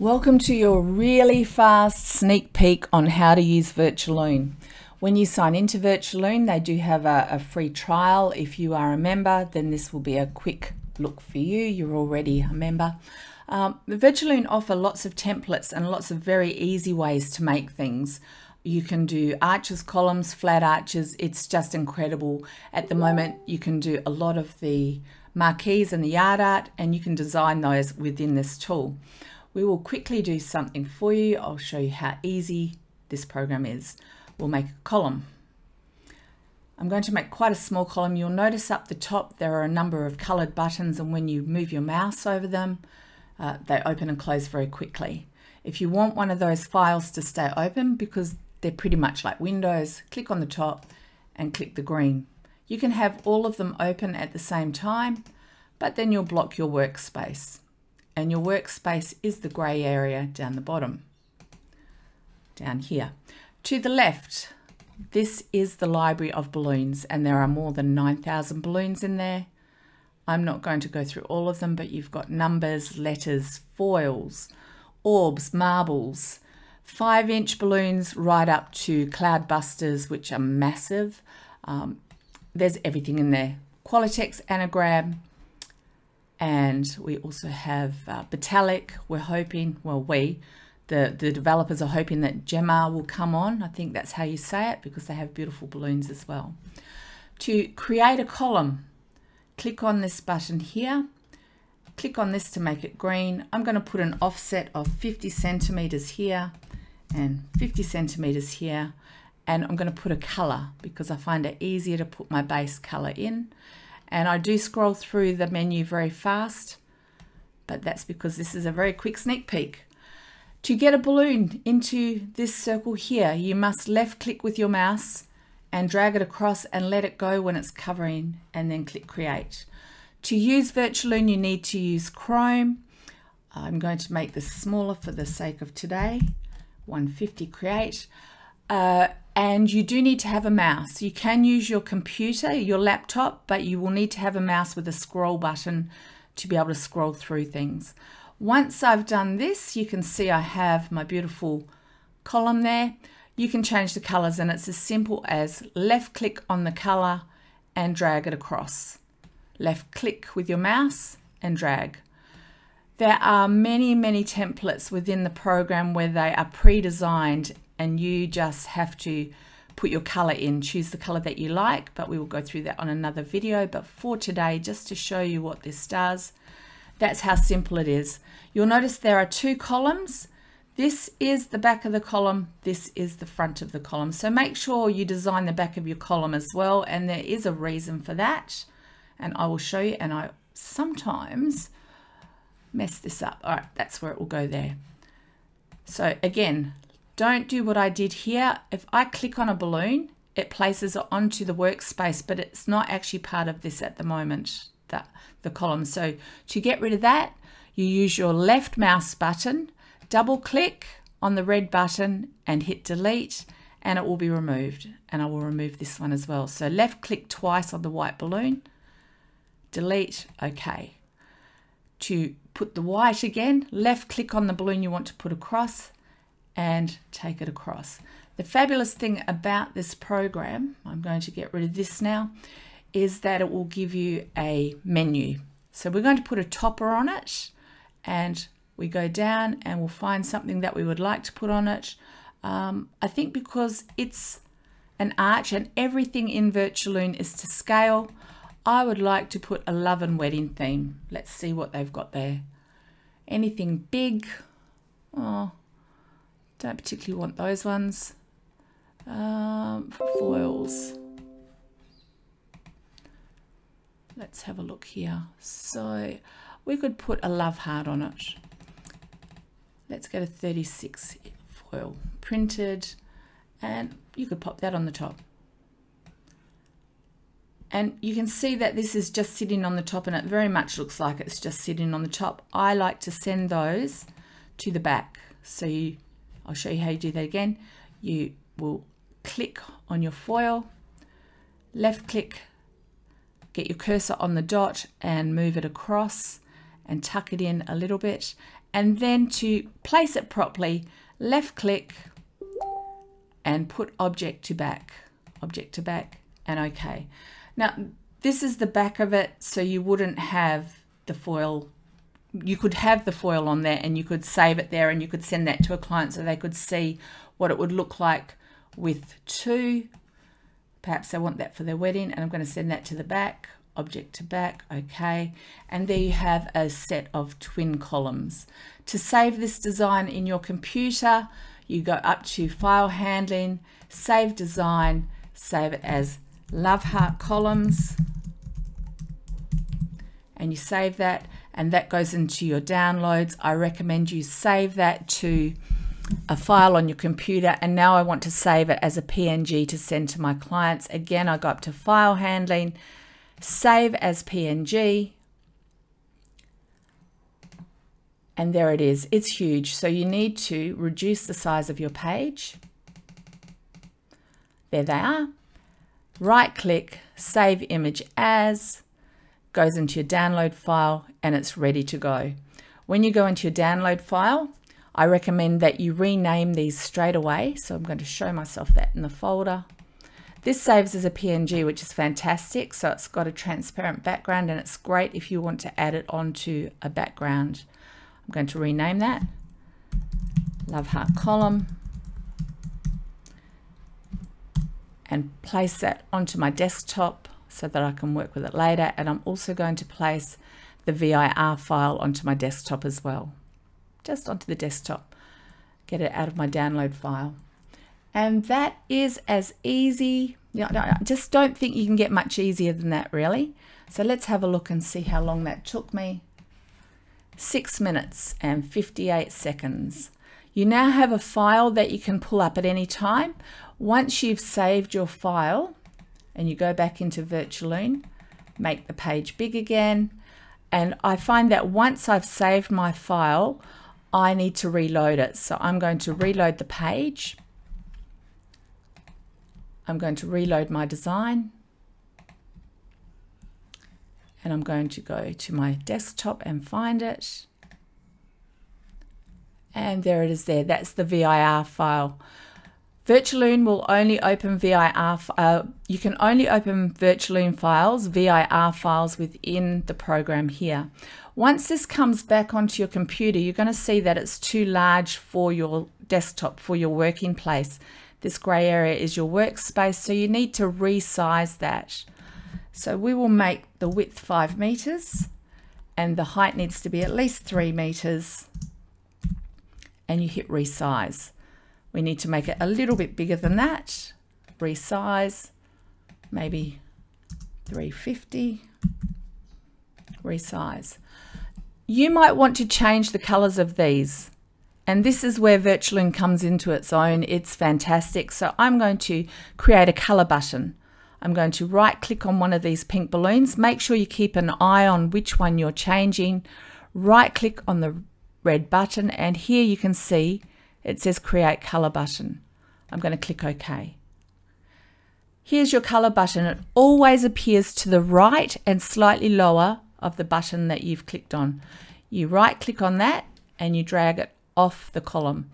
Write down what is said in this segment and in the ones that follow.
Welcome to your really fast sneak peek on how to use Virtualoon. When you sign into Virtualoon, they do have a, a, free trial. If you are a member, then this will be a quick look for you. You're already a member. Um, Virtualoon offer lots of templates and lots of very easy ways to make things. You can do arches, columns, flat arches. It's just incredible. At the moment, you can do a lot of the marquees and the yard art, and you can design those within this tool. We will quickly do something for you. I'll show you how easy this program is. We'll make a column. I'm going to make quite a small column. You'll notice up the top there are a number of coloured buttons and when you move your mouse over them, uh, they open and close very quickly. If you want one of those files to stay open because they're pretty much like windows, click on the top and click the green. You can have all of them open at the same time, but then you'll block your workspace and your workspace is the grey area down the bottom, down here. To the left, this is the library of balloons and there are more than 9,000 balloons in there. I'm not going to go through all of them, but you've got numbers, letters, foils, orbs, marbles, five inch balloons right up to cloud busters, which are massive. Um, there's everything in there. Qualatex anagram, and we also have uh. We're hoping, well, we, the, the developers are hoping that Gemar will come on. I think that's how you say it because they have beautiful balloons as well. To create a column, click on this button here. Click on this to make it green. I'm going to put an offset of 50 centimeters here and 50 centimeters here. And I'm going to put a color because I find it easier to put my base color in and I do scroll through the menu very fast, but that's because this is a very quick sneak peek. To get a balloon into this circle here, you must left click with your mouse and drag it across and let it go when it's covering and then click create. To use Virtualoon, you need to use Chrome. I'm going to make this smaller for the sake of today. 150 create. Uh, and you do need to have a mouse. You can use your computer, your laptop, but you will need to have a mouse with a scroll button to be able to scroll through things. Once I've done this, you can see I have my beautiful column there. You can change the colors and it's as simple as left click on the color and drag it across. Left click with your mouse and drag. There are many, many templates within the program where they are pre-designed and you just have to put your color in, choose the color that you like, but we will go through that on another video. But for today, just to show you what this does, that's how simple it is. You'll notice there are two columns. This is the back of the column, this is the front of the column. So make sure you design the back of your column as well, and there is a reason for that. And I will show you, and I sometimes mess this up. All right, that's where it will go there. So again, don't do what I did here. If I click on a balloon, it places it onto the workspace, but it's not actually part of this at the moment, the, the column. So to get rid of that, you use your left mouse button, double click on the red button and hit delete and it will be removed. And I will remove this one as well. So left click twice on the white balloon, delete, okay. To put the white again, left click on the balloon you want to put across, and take it across. The fabulous thing about this program, I'm going to get rid of this now, is that it will give you a menu. So we're going to put a topper on it and we go down and we'll find something that we would like to put on it. Um, I think because it's an arch and everything in Virtualoon is to scale, I would like to put a love and wedding theme. Let's see what they've got there. Anything big? Oh, don't particularly want those ones. Um, foils. Let's have a look here. So we could put a love heart on it. Let's go to 36 foil printed and you could pop that on the top. And you can see that this is just sitting on the top and it very much looks like it's just sitting on the top. I like to send those to the back. So you I'll show you how you do that again. You will click on your foil, left click, get your cursor on the dot and move it across and tuck it in a little bit. And then to place it properly, left click and put object to back, object to back and okay. Now, this is the back of it, so you wouldn't have the foil. You could have the foil on there and you could save it there and you could send that to a client so they could see what it would look like with two. Perhaps they want that for their wedding and I'm going to send that to the back, object to back, okay. And there you have a set of twin columns. To save this design in your computer, you go up to file handling, save design, save it as love heart columns and you save that and that goes into your downloads. I recommend you save that to a file on your computer and now I want to save it as a PNG to send to my clients. Again, I go up to file handling, save as PNG, and there it is. It's huge. So you need to reduce the size of your page. There they are. Right click, save image as, goes into your download file and it's ready to go. When you go into your download file, I recommend that you rename these straight away. So I'm going to show myself that in the folder. This saves as a PNG, which is fantastic. So it's got a transparent background and it's great if you want to add it onto a background. I'm going to rename that. Love heart column. And place that onto my desktop so that I can work with it later. And I'm also going to place the VIR file onto my desktop as well, just onto the desktop, get it out of my download file. And that is as easy, you know, I just don't think you can get much easier than that really. So let's have a look and see how long that took me. Six minutes and 58 seconds. You now have a file that you can pull up at any time. Once you've saved your file, and you go back into Virtualoon, make the page big again. And I find that once I've saved my file, I need to reload it. So I'm going to reload the page. I'm going to reload my design. And I'm going to go to my desktop and find it. And there it is there. That's the VIR file. Virtualoon will only open VIR, uh, you can only open Virtualoon files, VIR files within the program here. Once this comes back onto your computer, you're going to see that it's too large for your desktop, for your working place. This gray area is your workspace, so you need to resize that. So we will make the width five meters and the height needs to be at least three meters and you hit resize. We need to make it a little bit bigger than that. Resize, maybe 350. Resize. You might want to change the colors of these. And this is where Virtualoon comes into its own. It's fantastic. So I'm going to create a color button. I'm going to right click on one of these pink balloons. Make sure you keep an eye on which one you're changing. Right click on the red button and here you can see it says create color button. I'm going to click OK. Here's your color button. It always appears to the right and slightly lower of the button that you've clicked on. You right click on that and you drag it off the column.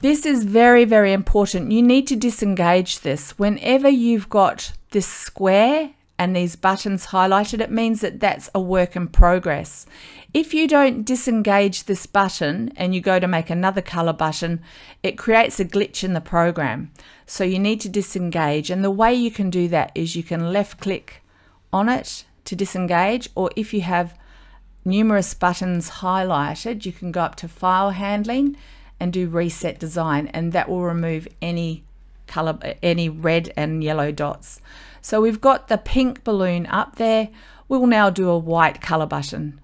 This is very, very important. You need to disengage this. Whenever you've got this square and these buttons highlighted, it means that that's a work in progress. If you don't disengage this button and you go to make another color button, it creates a glitch in the program. So you need to disengage. And the way you can do that is you can left click on it to disengage, or if you have numerous buttons highlighted, you can go up to file handling and do reset design, and that will remove any color, any red and yellow dots. So we've got the pink balloon up there. We will now do a white color button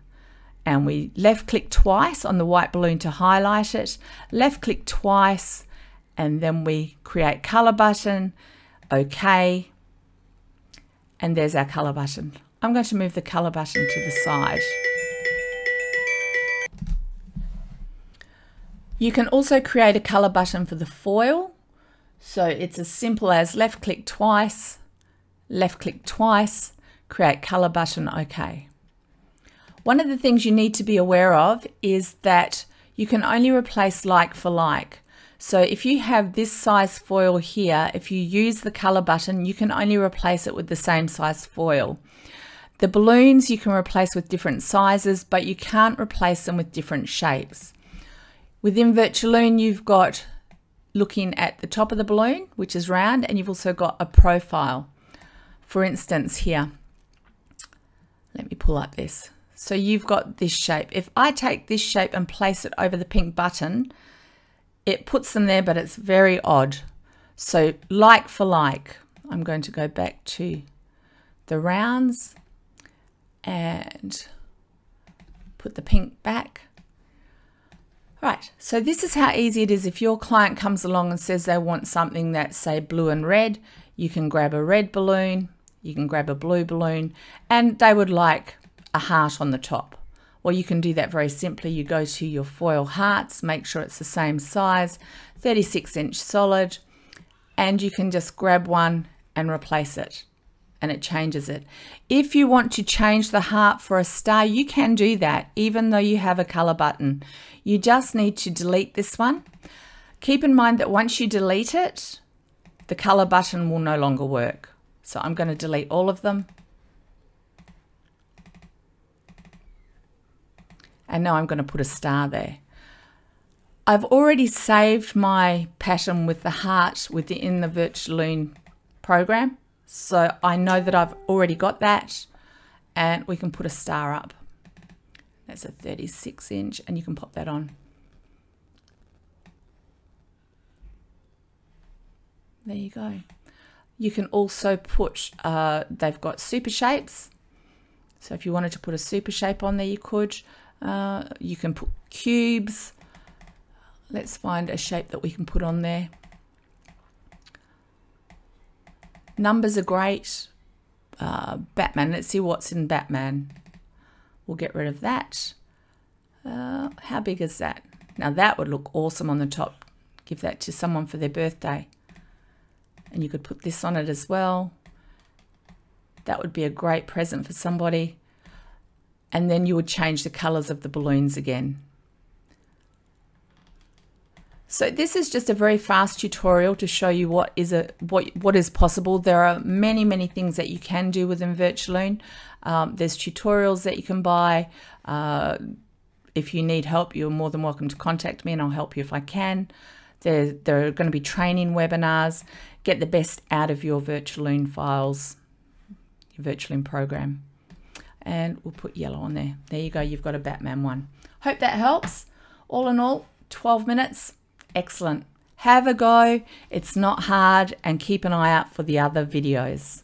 and we left click twice on the white balloon to highlight it, left click twice, and then we create color button, okay, and there's our color button. I'm going to move the color button to the side. You can also create a color button for the foil. So it's as simple as left click twice, left click twice, create color button, okay. One of the things you need to be aware of is that you can only replace like for like. So if you have this size foil here, if you use the color button, you can only replace it with the same size foil. The balloons you can replace with different sizes, but you can't replace them with different shapes. Within Virtualoon, you've got looking at the top of the balloon, which is round, and you've also got a profile. For instance, here, let me pull up this. So you've got this shape. If I take this shape and place it over the pink button, it puts them there, but it's very odd. So like for like, I'm going to go back to the rounds and put the pink back. Right, so this is how easy it is. If your client comes along and says they want something that's say blue and red, you can grab a red balloon, you can grab a blue balloon, and they would like a heart on the top. Well, you can do that very simply. You go to your foil hearts, make sure it's the same size, 36 inch solid, and you can just grab one and replace it and it changes it. If you want to change the heart for a star, you can do that even though you have a color button. You just need to delete this one. Keep in mind that once you delete it, the color button will no longer work. So I'm going to delete all of them. And now I'm going to put a star there. I've already saved my pattern with the heart within the Virtualoon program. So I know that I've already got that and we can put a star up. That's a 36 inch and you can pop that on. There you go. You can also put, uh, they've got super shapes. So if you wanted to put a super shape on there, you could. Uh, you can put cubes. Let's find a shape that we can put on there. Numbers are great. Uh, Batman, let's see what's in Batman. We'll get rid of that. Uh, how big is that? Now that would look awesome on the top. Give that to someone for their birthday. And you could put this on it as well. That would be a great present for somebody and then you would change the colors of the balloons again. So this is just a very fast tutorial to show you what is a what what is possible. There are many many things that you can do within Virtualoon. Um, there's tutorials that you can buy. Uh, if you need help, you're more than welcome to contact me, and I'll help you if I can. There there are going to be training webinars. Get the best out of your Virtualoon files, your Virtualoon program and we'll put yellow on there. There you go, you've got a Batman one. Hope that helps. All in all, 12 minutes, excellent. Have a go, it's not hard, and keep an eye out for the other videos.